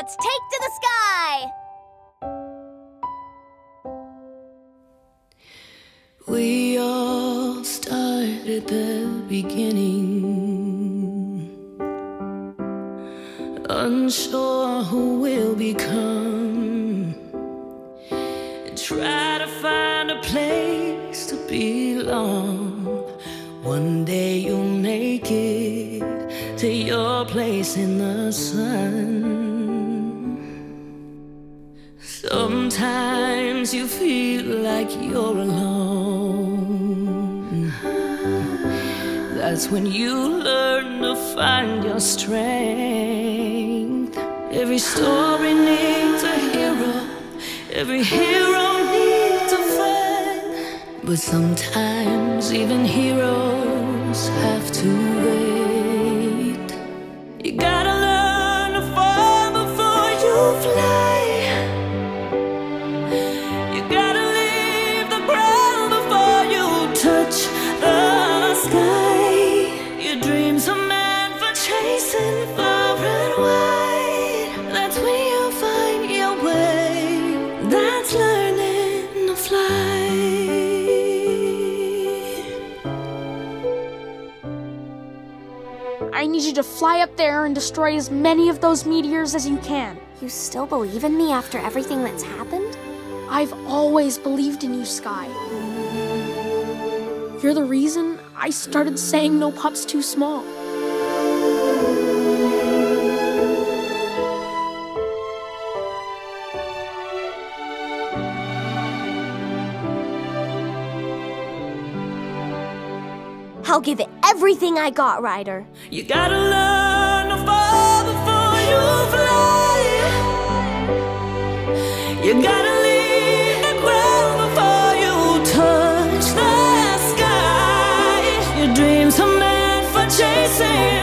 Let's take to the sky! We all start at the beginning, unsure who we'll become, and try to find a place to belong. One day you'll make it to your place in the sun. Sometimes you feel like you're alone. That's when you learn to find your strength. Every story needs a hero, every hero needs a friend. But sometimes even heroes have I need you to fly up there and destroy as many of those meteors as you can. You still believe in me after everything that's happened? I've always believed in you, Sky. You're the reason I started saying no pup's too small. I'll give it everything I got, Ryder. You gotta learn to fall before you fly. You gotta leave before you touch the sky. Your dreams are meant for chasing.